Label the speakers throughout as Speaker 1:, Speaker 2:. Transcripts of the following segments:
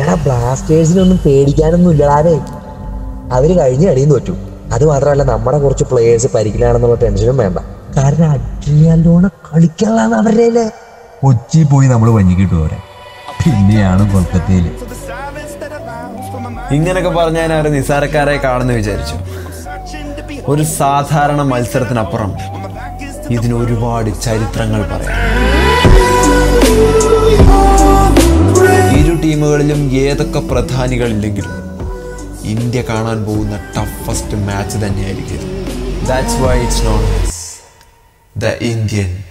Speaker 1: എടാ ബ്ലാസ്റ്റേഴ്സിനൊന്നും പേടിക്കാനൊന്നും ഇല്ലടാവേ അവർ കഴിഞ്ഞ അടിയും തോറ്റു അത് മാത്രമല്ല നമ്മുടെ കുറച്ച് പ്ലേയേഴ്സ് പരിക്കിലാണെന്നുള്ള ടെൻഷനും വേണ്ട. കാരണം അഡ്രിയാലോണ കളിക്കാനാണ് അവരുടെ.
Speaker 2: കൊച്ചി പോയി നമ്മൾ വഞ്ഞിക്കിട്ടു അവരെ പിന്നെയാണ് കൊൽക്കത്തയിൽ
Speaker 3: ഇങ്ങനൊക്കെ പറഞ്ഞാൽ അവർ നിസാരക്കാരെ കാണുന്നു വിചാരിച്ചു. ഒരു സാധാരണ മത്സരത്തിനപ്പുറം. ഇതിന് ഒരുപാട് ചരിത്രങ്ങൾ പറയാം. ഇരു ടീമുകളിലും ഏതൊക്കെ പ്രധാനികളില്ലെങ്കിലും ഇന്ത്യ കാണാൻ പോകുന്ന ടഫസ്റ്റ് മാച്ച് തന്നെയായിരിക്കും. That's why it's known the Indian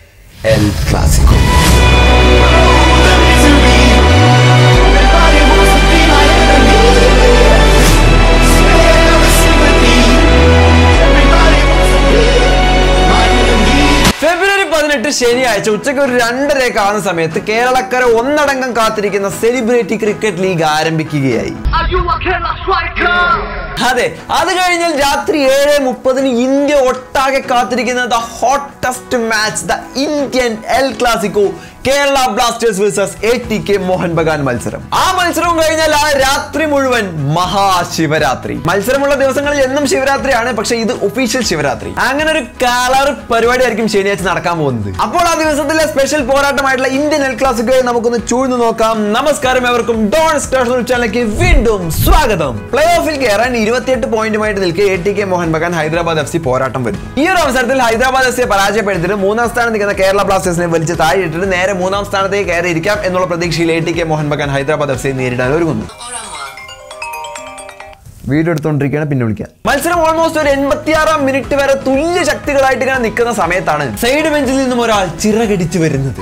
Speaker 3: El Clasico ശനിയാഴ്ച ഉച്ചയ്ക്ക് ഒരു രണ്ടരയൊക്കെ കാണുന്ന സമയത്ത് കേരളക്കര ഒന്നടങ്കം കാത്തിരിക്കുന്ന സെലിബ്രിറ്റി ക്രിക്കറ്റ് ലീഗ് ആരംഭിക്കുകയായി. അതെ അത് കഴിഞ്ഞാൽ രാത്രി ഏഴ് മുപ്പതിന് ഇന്ത്യ ഒട്ടാകെ കാത്തിരിക്കുന്ന the hottest match the Indian El Clasico Kerala Blasters versus A T K Mohun Bagan മത്സരം. ആ മത്സരവും കഴിഞ്ഞാൽ ആ രാത്രി മുഴുവൻ മഹാശിവരാത്രി. മത്സരമുള്ള ദിവസങ്ങളിൽ എന്നും ശിവരാത്രിയാണ് പക്ഷെ ഇത് ഒഫീഷ്യൽ ശിവരാത്രി. അങ്ങനെ ഒരു കളർ പരിപാടി ആയിരിക്കും ശനിയാഴ്ച നടക്കാൻ പോകുന്നത്. അപ്പോൾ ആ ദിവസത്തിലെ സ്പെഷ്യൽ പോരാട്ടമായിട്ടുള്ള ഇന്ത്യൻ എൽ ക്ലാസിക്കോയെ നമുക്കൊന്ന് ചൂഴ്ന്നു നോക്കാം. നമസ്കാരം എവർക്കും ഡോൺ സ്റ്റാർ ചാനലിലേക്ക് വീണ്ടും സ്വാഗതം. പ്ലേ ഓഫിൽ കയറാൻ ഇരുപത്തിയെട്ട് പോയിന്റുമായിട്ട് നിൽക്കെ A T K Mohun Bagan Hyderabad F C പോരാട്ടം വരും. ഈ ഒരു അവസരത്തിൽ ഹൈദരാബാദ് എഫ് സിയെ പരാജയപ്പെടുത്തിയിട്ട് മൂന്നാം സ്ഥാനം നിൽക്കുന്ന കേരള ബ്ലാസ്റ്റേഴ്സിനെ വലിച്ച് താഴെയിട്ടിട്ട് നേരെ മൂന്നാം സ്ഥാനത്തേക്ക് കയറി ഇരിക്കാം എന്നുള്ള പ്രതീക്ഷയിൽ A T K Mohun Bagan Hyderabad F സിയെ നേരിടാൻ ഒരുങ്ങുന്നു. വീഡിയോ എടുത്തോണ്ടിരിക്കുകയാണ് പിന്നെ വിളിക്കാം. മത്സരം ഓൾമോസ്റ്റ് ഒരു എൺപത്തിയാറാം മിനിറ്റ് വരെ തുല്യ ശക്തികളായിട്ട് ഇങ്ങനെ നിൽക്കുന്ന സമയത്താണ് സൈഡ് ബെഞ്ചിൽ നിന്നും ഒരാൾ ചിറകടിച്ചു വരുന്നത്.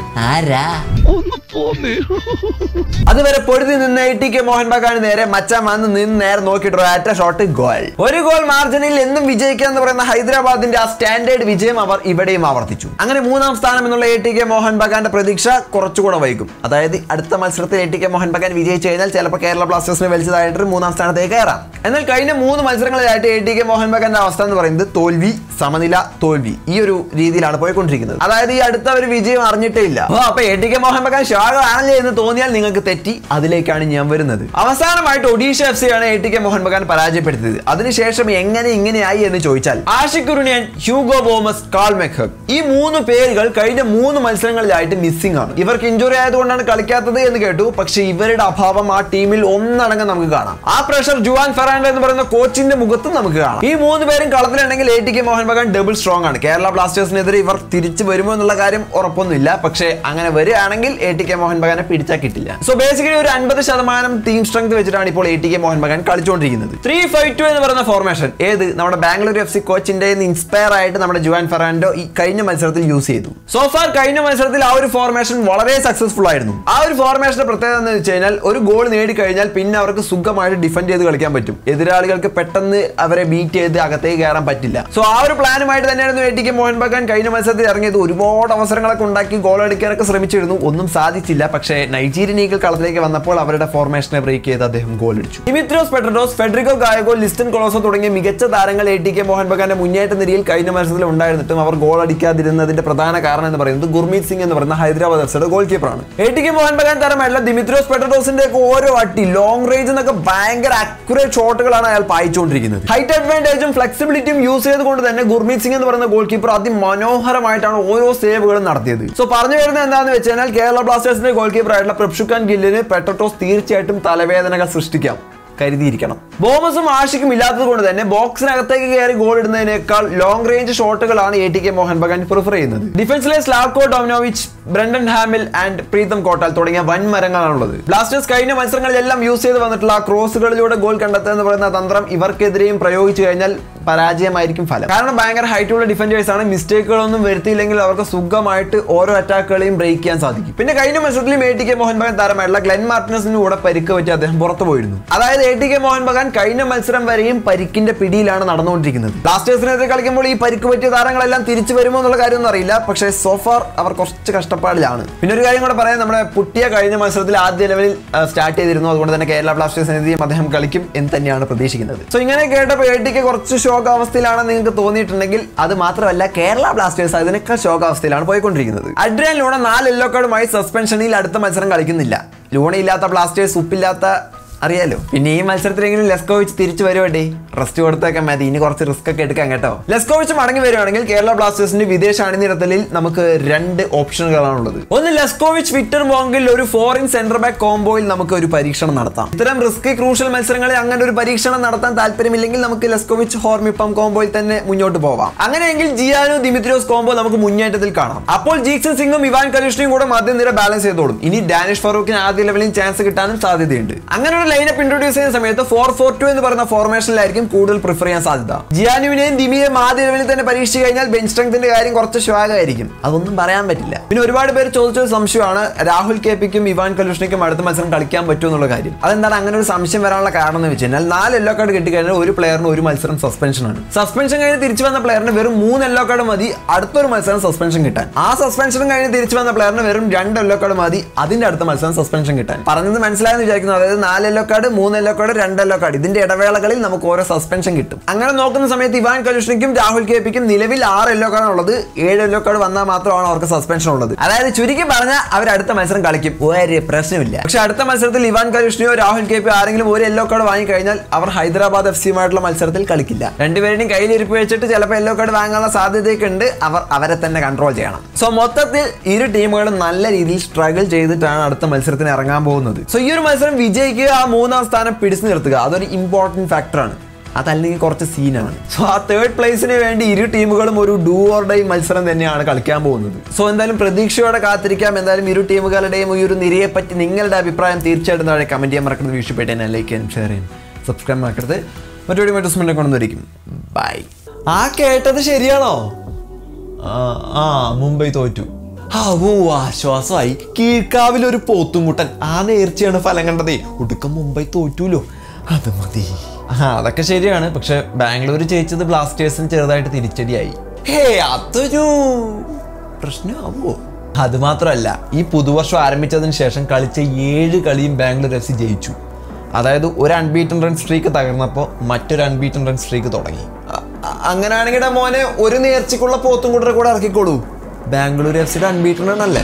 Speaker 3: അതുവരെ പൊഴുതി നിന്ന് ടി കെ മോഹൻ ബഗാന് നേരെ മച്ചാൻ വന്ന് നിന്ന് നേരെ നോക്കിയിട്ട് ഒരൊറ്റ ഷോട്ട് ഗോൾ ഒരു ഗോൾ മാർജിനിൽ എന്നും വിജയിക്കുക എന്ന് പറയുന്ന ഹൈദരാബാദിന്റെ ആ സ്റ്റാൻഡേർഡ് വിജയം അവർ ഇവിടെയും ആവർത്തിച്ചു. അങ്ങനെ മൂന്നാം സ്ഥാനം എന്നുള്ള എ ടി കെ മോഹൻ ബഗാന്റെ പ്രതീക്ഷ കുറച്ചുകൂടെ വൈകും. അതായത് അടുത്ത മത്സരത്തിൽ A T K Mohun Bagan വിജയിച്ചു കഴിഞ്ഞാൽ ചിലപ്പോൾ കേരള ബ്ലാസ്റ്റേഴ്സിനെ വലിച്ചതായിട്ട് മൂന്നാം സ്ഥാനത്തേക്ക് കയറാം. എന്നാൽ കഴിഞ്ഞ മൂന്ന് മത്സരങ്ങളിലായിട്ട് എ ടി കെ മോഹൻ ബഗാന്റെ അവസ്ഥ എന്ന് പറയുന്നത് തോൽവി സമനില തോൽവി ഈ ഒരു രീതിയിലാണ് പോയിക്കൊണ്ടിരിക്കുന്നത്. അതായത് ഈ അടുത്ത ഒരു വിജയം അറിഞ്ഞിട്ടേ ഇല്ല. ഓ അപ്പൊ A T K Mohun Bagan ഷാഗാണല്ലേ എന്ന് തോന്നിയാൽ നിങ്ങൾക്ക് തെറ്റി അതിലേക്കാണ് ഞാൻ വരുന്നത്. അവസാനമായിട്ട് ഒഡീഷ എഫ് സി ആണ് A T K Mohun Bagan പരാജയപ്പെടുത്തിയത്. അതിനുശേഷം എങ്ങനെ ഇങ്ങനെയായി എന്ന് ചോദിച്ചാൽ Ashique Kuruniyan Hugo Boumous Carl മെഖബ് ഈ മൂന്ന് പേരുകൾ കഴിഞ്ഞ മൂന്ന് മത്സരങ്ങളിലായിട്ട് മിസ്സിംഗ് ആണ്. ഇവർക്ക് ഇഞ്ചുറി ആയതുകൊണ്ടാണ് കളിക്കാത്തത് എന്ന് കേട്ടു. പക്ഷെ ഇവരുടെ അഭാവം ആ ടീമിൽ ഒന്നടങ്കം നമുക്ക് കാണാം. ആ പ്രഷർ ജുവാൻ ഫെറാൻഡോ എന്ന് പറയുന്ന കോച്ചിന്റെ മുഖത്തും നമുക്ക് കാണാം. ഈ മൂന്ന് പേരും കളത്തിലുണ്ടെങ്കിൽ A T K Mohun Bagan double strong ആണ്. കേരള ബ്ലാസ്റ്റേഴ്സിനെതിരെ ഇവർ തിരിച്ചു വരുമോ എന്നുള്ള കാര്യം ഉറപ്പൊന്നുമില്ല. പക്ഷേ അങ്ങനെ വരികയാണെങ്കിൽ എ ടി കെ മോഹൻ ബഗാനെ പിടിച്ചാൽ കിട്ടില്ല. സോ ബേസിക്കലി ഒരു അൻപത് ശതമാനം ടീം സ്ട്രെങ്ത് വെച്ചിട്ടാണ് ഇപ്പോൾ A T K Mohun Bagan കളിച്ചുകൊണ്ടിരിക്കുന്നത്. Three five two എന്ന് പറയുന്ന ഫോർമേഷൻ ഏത്? നമ്മുടെ ബാംഗ്ലൂർ എഫ് സി കോച്ചിന്റെ ഇൻസ്പയർ ആയിട്ട് നമ്മുടെ ജുവാൻ ഫെറാൻഡോ ഈ കഴിഞ്ഞ മത്സരത്തിൽ യൂസ് ചെയ്തു. സോ ഫാർ കഴിഞ്ഞ മത്സരത്തിൽ ആ ഒരു ഫോർമേഷൻ വളരെ സക്സസ്ഫുൾ ആയിരുന്നു. ആ ഒരു ഫോർമേഷന്റെ പ്രത്യേകത എന്ന് വെച്ച് കഴിഞ്ഞാൽ ഒരു ഗോൾ നേടിക്കഴിഞ്ഞാൽ പിന്നെ അവർക്ക് സുഖമായിട്ട് ഡിഫെൻഡ് ചെയ്ത് കളിക്കാൻ പറ്റും. എതിരാളികൾക്ക് പെട്ടെന്ന് അവരെ ബീറ്റ് ചെയ്ത് അകത്തേക്ക് കയറാൻ പറ്റില്ല. സോ ആ ഒരു പ്ലാനുമായിട്ട് തന്നെയായിരുന്നു A T K Mohun Bagan കഴിഞ്ഞ മത്സരത്തിൽ ഇറങ്ങിയത് ഒരുപാട് അവസരങ്ങളൊക്കെ ഉണ്ടാക്കി ഗോൾ അടിക്കാനൊക്കെ ശ്രമിച്ചിരുന്നു. ഒന്നും സാധിച്ചില്ല. പക്ഷേ നൈജീരിയൻ ഈഗിൾ കളത്തിലേക്ക് വന്നപ്പോൾ അവരുടെ ഫോർമേഷനെ ബ്രേക്ക് ചെയ്ത് അദ്ദേഹം ഗോൾ അടിച്ചു. ഡിമിത്രോസ് പെട്രോസ് ഫെഡറിക്കോ ഗായകോ ലിസ്റ്റൻ കൊളോസോ തുടങ്ങിയ മികച്ച താരങ്ങൾ എ ടി കെ മോഹൻ ബഗാന്റെ മുന്നേറ്റ നിരയിൽ കഴിഞ്ഞ മത്സരത്തിൽ ഉണ്ടായിരുന്നിട്ടും അവർ ഗോൾ അടിക്കാതിരുന്നതിന്റെ പ്രധാന കാരണം എന്ന് പറയുന്നത് ഗുർമീത് സിംഗ് എന്ന് പറയുന്ന ഹൈദരാബാദ് എഫ് സിയുടെ goal കീപ്പറാണ് A T K Mohan Bagan താരമായിട്ടുള്ള Dimitrios പെട്രോസിന്റെ ഓരോ അട്ടി ലോങ് റേഞ്ച് എന്നൊക്കെ ഭയങ്കര അക്യുറേറ്റ് ഷോട്ടുകളാണ് അയാൾ പായിച്ചുകൊണ്ടിരിക്കുന്നത്. ഹൈറ്റ് അഡ്വാന്റേജും ഫ്ലെക്സിബിലിറ്റിയും യൂസ് ചെയ്തുകൊണ്ട് തന്നെ ഗുർമീത് സിംഗ് എന്ന് പറയുന്ന ഗോൾ കീപ്പർ അതിമനോഹരമായിട്ടാണ് ഓരോ സേവുകളും നടത്തിയത്. സോ പറഞ്ഞു വരുന്നത് എന്താണെന്ന് വെച്ച് കഴിഞ്ഞാൽ കേരള ബ്ലാസ്റ്റേഴ്സിന്റെ ഗോൾ കീപ്പർ ആയിട്ടുള്ള പ്രപ്ഷുഖാൻ ഗില്ലിന് പെട്ടോസ് തീർച്ചയായിട്ടും തലവേദനകൾ സൃഷ്ടിക്കാം. കരുതിയിരിക്കണം. ബോമസും ആഷിക്കും ഇല്ലാത്തത് കൊണ്ട് തന്നെ ബോക്സിനകത്തേക്ക് കയറി ഗോൾ ഇടുന്നതിനേക്കാൾ long range ഷോട്ടുകളാണ് A T K Mohun Bagan prefer ചെയ്യുന്നത്. ഡിഫൻസിലെ Slavko Damjanovic Brendan Hamill and Pritam Kotal തുടങ്ങിയ വൻ മരങ്ങളാണുള്ളത് ബ്ലാസ്റ്റേഴ്സ് കഴിഞ്ഞ മത്സരങ്ങളിലെല്ലാം യൂസ് ചെയ്ത് വന്നിട്ടുള്ള ക്രോസുകളിലൂടെ ഗോൾ കണ്ടെത്തുക എന്ന് പറയുന്ന തന്ത്രം ഇവർക്കെതിരെയും പ്രയോഗിച്ചു കഴിഞ്ഞാൽ പരാജയമായിരിക്കും ഫലം. കാരണം ഭയങ്കര ഹൈറ്റുള്ള ഡിഫൻഡേഴ്സ് ആണ്. മിസ്റ്റേക്കുകളൊന്നും വരുത്തിയില്ലെങ്കിൽ അവർക്ക് സുഖമായിട്ട് ഓരോ അറ്റാക്കുകളെയും ബ്രേക്ക് ചെയ്യാൻ സാധിക്കും. പിന്നെ കഴിഞ്ഞ മത്സരത്തിൽ A T K Mohan Bagan താരമായിട്ടുള്ള Glenn മാർട്ടിനസിന് കൂടെ പരിക്ക് പറ്റി അദ്ദേഹം പുറത്തു പോയിരുന്നു അതായത് A T K Mohun Bagan കഴിഞ്ഞ മത്സരം വരെയും പരിക്കിന്റെ പിടിയിലാണ് നടന്നുകൊണ്ടിരിക്കുന്നത്. ബ്ലാസ്റ്റേഴ്സിനെതിരെ കളിക്കുമ്പോൾ ഈ പരിക്ക് പറ്റിയ താരങ്ങളെല്ലാം തിരിച്ചു വരുമോ എന്നുള്ള കാര്യമൊന്നും അറിയില്ല. പക്ഷേ സോഫാർ അവർ കുറച്ച് കഷ്ടപ്പാടിലാണ്. പിന്നെ ഒരു കാര്യം കൂടെ പറയാം. നമ്മുടെ പുട്ടിയ കഴിഞ്ഞ മത്സരത്തിൽ ആദ്യ ലെവലിൽ സ്റ്റാർട്ട് ചെയ്തിരുന്നു. അതുകൊണ്ട് തന്നെ കേരള ബ്ലാസ്റ്റേഴ്സിനെതിരെയും അദ്ദേഹം കളിക്കും എന്ന് തന്നെയാണ് പ്രതീക്ഷിക്കുന്നത്. സോ ഇങ്ങനെ കേട്ടപ്പോൾ എ ടി കെ കുറച്ച് ശോകാവസ്ഥയിലാണെന്ന് നിങ്ങൾക്ക് തോന്നിയിട്ടുണ്ടെങ്കിൽ അത് മാത്രമല്ല കേരള ബ്ലാസ്റ്റേഴ്സ് അതിനേക്കാൾ ശോകാവസ്ഥയിലാണ് പോയിക്കൊണ്ടിരിക്കുന്നത്. അഡ്രിയൻ ലൂണ നാല് യെല്ലോ കാർഡുമായി സസ്പെൻഷനിൽ അടുത്ത മത്സരം കളിക്കുന്നില്ല. ലൂണ ഇല്ലാത്ത ബ്ലാസ്റ്റേഴ്സ് ഉപ്പില്ലാത്ത അറിയാലോ. പിന്നെ ഈ മത്സരത്തിലെങ്കിലും ലെസ്കോവിച്ച് തിരിച്ചു വരുവാടേ? റെസ്റ്റ് കൊടുത്തേക്കാൻ മതി. ഇനി കുറച്ച് റിസ്ക് ഒക്കെ എടുക്കാം കേട്ടോ. ലെസ്കോവിച്ച് മടങ്ങി വരുവാണെങ്കിൽ കേരള ബ്ലാസ്റ്റേഴ്സിന്റെ വിദേശ അണിനിരത്തലിൽ നമുക്ക് രണ്ട് ഓപ്ഷനുകളാണുള്ളത്. ഒന്ന് ലെസ്കോവിച്ച് വിക്ടർ ബോങ്കിൽ ഒരു ഫോറിൻ സെന്റർ ബാക്ക് കോംബോയിൽ നമുക്ക് ഒരു പരീക്ഷണം നടത്താം. ഇത്തരം റിസ്ക് ക്രൂഷ്യൽ മത്സരങ്ങളിൽ അങ്ങനെ ഒരു പരീക്ഷണം നടത്താൻ താല്പര്യമില്ലെങ്കിൽ നമുക്ക് ലെസ്കോവിച്ച് ഹോർമിപ്പം കോംബോയിൽ തന്നെ മുന്നോട്ട് പോവാം. അങ്ങനെയെങ്കിൽ ജിയാനോ ദിമിത്രിയോസ് കോംബോ നമുക്ക് മുന്നേറ്റത്തിൽ കാണാം. അപ്പോൾ ജീക്സൺ സിംഗും ഇവാൻ കലൂഷിനും കൂടെ മധ്യനിര ബാലൻസ് ചെയ്തോളും. ഇനി ഡാനിഷ് ഫറൂഖിന് ആദ്യ ലെവലിൽ ചാൻസ് കിട്ടാനും സാധ്യതയുണ്ട്. അങ്ങനെ ലൈനപ്പ് ഇൻട്രോഡ്യൂസ് ചെയ്യുന്ന സമയത്ത് ഫോർ ഫോർ ടു എന്ന് പറയുന്ന ഫോർമേഷനിലായിരിക്കും കൂടുതൽ പ്രിഫർ ചെയ്യാൻ സാധ്യത. ജിയാനുവിനെയും ദിമിയെയും ആദ്യ ലെവലിൽ തന്നെ പരീക്ഷിച്ച് കഴിഞ്ഞാൽ ബെഞ്ച് സ്ട്രെങ്ത്തിന്റെ കാര്യം കുറച്ച് ശ്വാഗമായിരിക്കും അതൊന്നും പറയാൻ പറ്റില്ല. പിന്നെ ഒരുപാട് പേര് ചോദിച്ച ഒരു സംശയമാണ് രാഹുൽ കെ പിക്കും ഇവാൻ കലുഷ്ണിക്കും അടുത്ത മത്സരം കളിക്കാൻ പറ്റുമോ എന്നുള്ള കാര്യം. അതെന്താണ്? അങ്ങനെ ഒരു സംശയം വരാനുള്ള കാരണം എന്ന് വെച്ച് കഴിഞ്ഞാൽ നാല് യെല്ലോ കാർഡ് കിട്ടിക്കഴിഞ്ഞാൽ ഒരു പ്ലെയറിന് ഒരു മത്സരം സസ്പെൻഷനാണ് സസ്പെൻഷൻ കഴിഞ്ഞ് തിരിച്ചു വന്ന പ്ലെയറിന് വെറും മൂന്ന് യെല്ലോ കാർഡ് മതി അടുത്തൊരു മത്സരം സസ്പെൻഷൻ കിട്ടാൻ. ആ സസ്പെൻഷൻ കഴിഞ്ഞ് തിരിച്ചു വന്ന പ്ലെയറിന് വെറും രണ്ട് യെല്ലോ കാർഡ് മതി അതിന്റെ അടുത്ത മത്സരം സസ്പെൻഷൻ കിട്ടാൻ. പറഞ്ഞത് മനസ്സിലായെന്ന് വിചാരിക്കുന്നു. അതായത് നാല് യെല്ലോ കാർഡ് മൂന്ന് യെല്ലോ കാർഡ് രണ്ട് ഇതിന്റെ ഇടവേളകളിൽ നമുക്ക് ഓരോ സസ്പെൻഷൻ കിട്ടും. അങ്ങനെ നോക്കുന്ന സമയത്ത് ഇവാൻ കലുഷ്ണിക്കും രാഹുൽ കെ പിക്കും നിലവിൽ ആറ് യെല്ലോ കാർഡ് ഉള്ളത് ഏഴ് യെല്ലോ കാർഡ് വന്നാൽ മാത്രമാണ് അവർക്ക് സസ്പെൻഷൻ ഉള്ളത്. അതായത് ചുരുക്കി പറഞ്ഞാൽ അവർ അടുത്ത മത്സരം കളിക്കും. ഒരു പ്രശ്നമില്ല പക്ഷെ അടുത്ത മത്സരത്തിൽ ഇവാൻ കലുഷ്ണിയോ രാഹുൽ കെ പി ആരെങ്കിലും ഒരു യെല്ലോ കാർഡ് വാങ്ങി കഴിഞ്ഞാൽ അവർ ഹൈദരാബാദ് എഫ് സിയുമായിട്ടുള്ള മത്സരത്തിൽ കളിക്കില്ല. രണ്ടുപേരുടെയും കയ്യിലിരിപ്പ് വെച്ചിട്ട് ചിലപ്പോൾ യെല്ലോ കാർഡ് വാങ്ങാനുള്ള സാധ്യതയൊക്കെ ഉണ്ട്. അവർ അവരെ തന്നെ കൺട്രോൾ ചെയ്യണം. സോ മൊത്തത്തിൽ ഇരു ടീമുകളും നല്ല രീതിയിൽ സ്ട്രഗിൾ ചെയ്തിട്ടാണ് അടുത്ത മത്സരത്തിന് ഇറങ്ങാൻ പോകുന്നത്. സോ ഈ ഒരു മത്സരം വിജയിക്കുക ആ മൂന്നാം സ്ഥാനം പിടിച്ചു നിർത്തുക. അതൊരു ഇമ്പോർട്ടന്റ് ഫാക്ടറാണ് അതല്ലെങ്കിൽ കുറച്ച് സീനാണ് സോ ആ തേർഡ് പ്ലേസിന് വേണ്ടി ഇരു ടീമുകളും ഒരു ഡൂ ഓർ ഡൈ മത്സരം തന്നെയാണ് കളിക്കാൻ പോകുന്നത്. സോ എന്തായാലും പ്രതീക്ഷയോടെ കാത്തിരിക്കാം. എന്തായാലും ഇരു ടീമുകളുടെയും ഈ ഒരു നിരയെ പറ്റി നിങ്ങളുടെ അഭിപ്രായം തീർച്ചയായിട്ടും താഴെ കമന്റ് ചെയ്യാൻ മറക്കരുത്. വീഴ്ചപ്പെട്ടെ ഞാൻ ലൈക്ക് ചെയ്യാനും ഷെയർ ചെയ്യാനും സബ്സ്ക്രൈബ് മറക്കരുത്. മറ്റൊരു മറ്റു കൊണ്ടുവന്നിരിക്കും ബൈ ആ കേട്ടത് ശരിയാണോ? ആ മുംബൈ തോറ്റു. ഓ ആശ്വാസമായി. കീഴ്ക്കാവിൽ ഒരു പോത്തുമുട്ടൻ ആ നേർച്ചയാണ് ഫലം കണ്ടതേ. ഒടുക്കം മുംബൈ തോറ്റൂലോ? അത് മതി. ആ അതൊക്കെ ശരിയാണ്. പക്ഷെ ബാംഗ്ലൂർ ജയിച്ചത് ബ്ലാസ്റ്റേഴ്സിന് ചെറുതായിട്ട് തിരിച്ചടിയായി. ഹേ അതൊരു പ്രശ്നമാവോ? അത് മാത്രമല്ല ഈ പുതുവർഷം ആരംഭിച്ചതിന് ശേഷം കളിച്ച ഏഴ് കളിയും ബാംഗ്ലൂർ എഫ് സി ജയിച്ചു. അതായത് ഒരു അൺബീറ്റൻ റൺ സ്ട്രീക്ക് തകർന്നപ്പോൾ മറ്റൊരു അൺബീറ്റൻ റൺ സ്ട്രീക്ക് തുടങ്ങി. അങ്ങനെയാണെങ്കിൽ മോനെ ഒരു നേർച്ചയ്ക്കുള്ള പോത്തും കൂടെ കൂടെ ഇറക്കിക്കോളൂ ബാംഗ്ലൂർ എഫ് സിയുടെ അൺബീറ്റൺ ആണല്ലേ